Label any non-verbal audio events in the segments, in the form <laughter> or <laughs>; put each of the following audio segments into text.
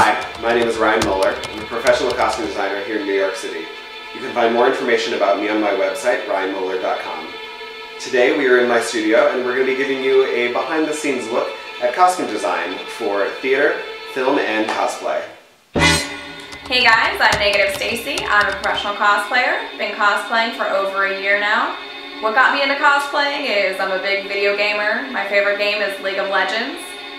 Hi, my name is Ryan Moller. I'm a professional costume designer here in New York City. You can find more information about me on my website, ryanmoller.com. Today we are in my studio and we're going to be giving you a behind the scenes look at costume design for theater, film, and cosplay. Hey guys, I'm Negative Stacey. I'm a professional cosplayer. Been cosplaying for over a year now. What got me into cosplaying is I'm a big video gamer. My favorite game is League of Legends.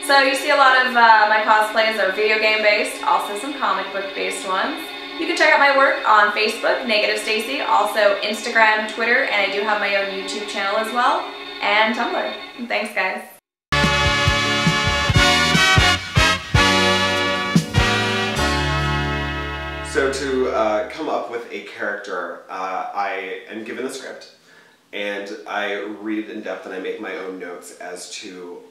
So you see a lot of uh, my cosplays are video game based, also some comic book based ones. You can check out my work on Facebook, Negative Stacey, also Instagram, Twitter, and I do have my own YouTube channel as well, and Tumblr. Thanks guys. So to uh, come up with a character, uh, I am given the script and I read it in depth and I make my own notes as to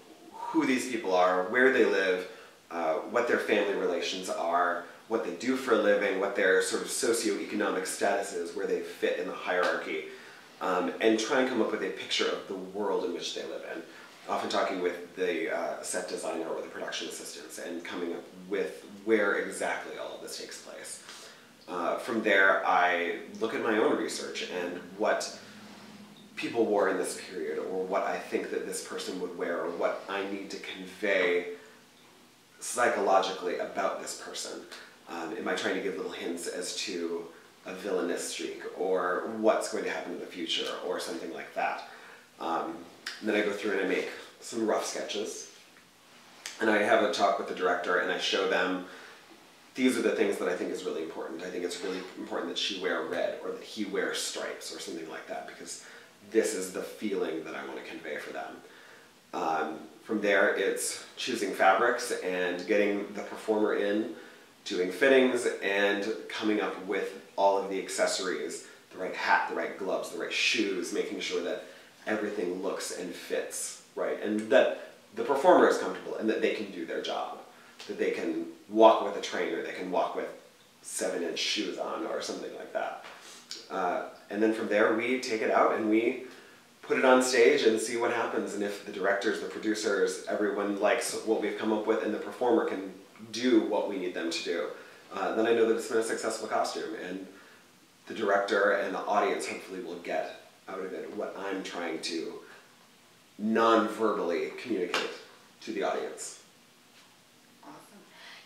who these people are, where they live, uh, what their family relations are, what they do for a living, what their sort of socioeconomic status is, where they fit in the hierarchy, um, and try and come up with a picture of the world in which they live in. Often talking with the uh, set designer or the production assistants and coming up with where exactly all of this takes place. Uh, from there, I look at my own research and what people wore in this period or what I think that this person would wear or what I need to convey psychologically about this person. Um, am I trying to give little hints as to a villainous streak or what's going to happen in the future or something like that? Um, then I go through and I make some rough sketches and I have a talk with the director and I show them these are the things that I think is really important. I think it's really important that she wear red or that he wear stripes or something like that because this is the feeling that I want to convey for them. Um, from there, it's choosing fabrics and getting the performer in, doing fittings, and coming up with all of the accessories, the right hat, the right gloves, the right shoes, making sure that everything looks and fits, right? And that the performer is comfortable and that they can do their job, that they can walk with a trainer, they can walk with seven inch shoes on or something like that. Uh, and then from there, we take it out and we put it on stage and see what happens. And if the directors, the producers, everyone likes what we've come up with and the performer can do what we need them to do, uh, then I know that it's been a successful costume. And the director and the audience hopefully will get out of it what I'm trying to non-verbally communicate to the audience. Awesome.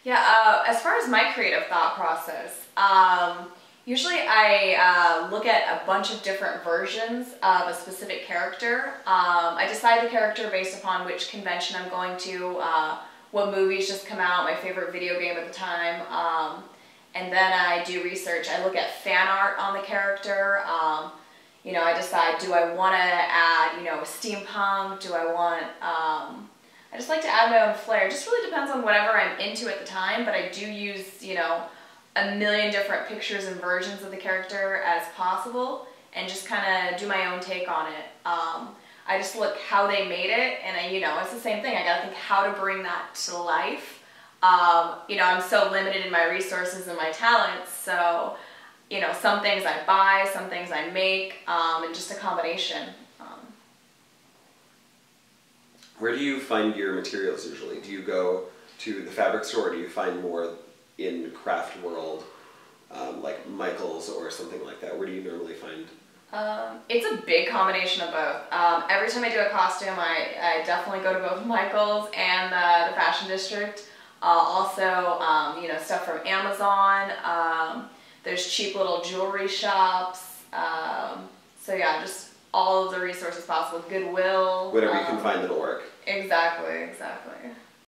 Yeah, uh, as far as my creative thought process, um, Usually I uh, look at a bunch of different versions of a specific character. Um, I decide the character based upon which convention I'm going to, uh, what movies just come out, my favorite video game at the time, um, and then I do research. I look at fan art on the character. Um, you know, I decide, do I want to add, you know, steampunk? Do I want, um, I just like to add my own flair. It just really depends on whatever I'm into at the time, but I do use, you know, a million different pictures and versions of the character as possible and just kind of do my own take on it. Um, I just look how they made it and I, you know, it's the same thing. I gotta think how to bring that to life. Um, you know, I'm so limited in my resources and my talents, so, you know, some things I buy, some things I make, um, and just a combination. Um. Where do you find your materials usually? Do you go to the fabric store or do you find more in craft world, um, like Michaels or something like that? Where do you normally find? Um, it's a big combination of both. Um, every time I do a costume, I, I definitely go to both <laughs> Michaels and the, the Fashion District. Uh, also, um, you know, stuff from Amazon. Um, there's cheap little jewelry shops. Um, so yeah, just all of the resources possible. Goodwill. Whatever you can find that'll work. Exactly, exactly.